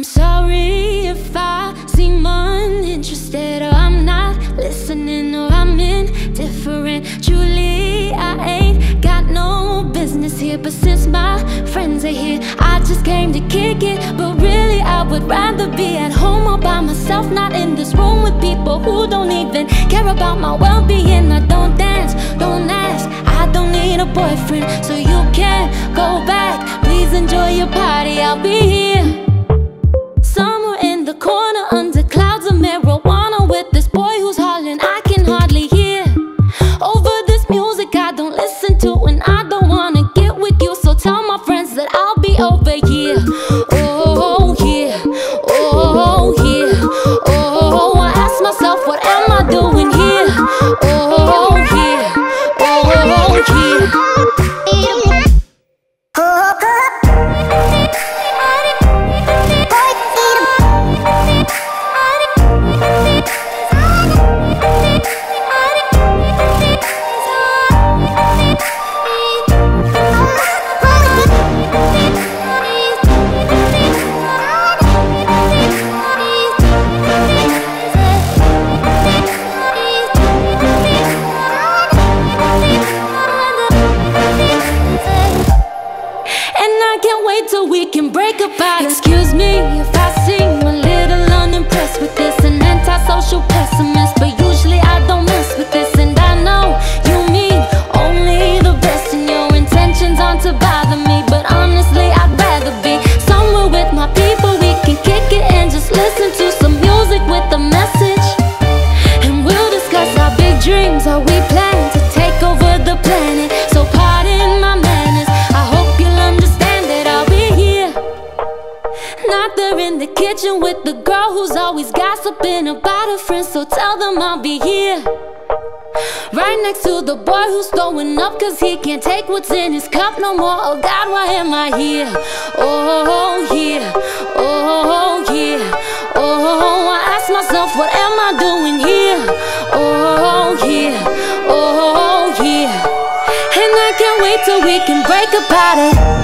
I'm sorry if I seem uninterested or I'm not listening or I'm indifferent. Truly, I ain't got no business here, but since my friends are here, I just came to kick it. But really, I would rather be at home all by myself, not in this room with people who don't even care about my well being. I don't dance, don't ask, I don't need a boyfriend, so you can oh wait till we can break apart. Excuse me kitchen with the girl who's always gossiping about her friends. So tell them I'll be here. Right next to the boy who's throwing up cause he can't take what's in his cup no more. Oh God, why am I here? Oh yeah, oh yeah, oh I ask myself, what am I doing here? Oh yeah, oh yeah, and I can't wait till we can break apart it.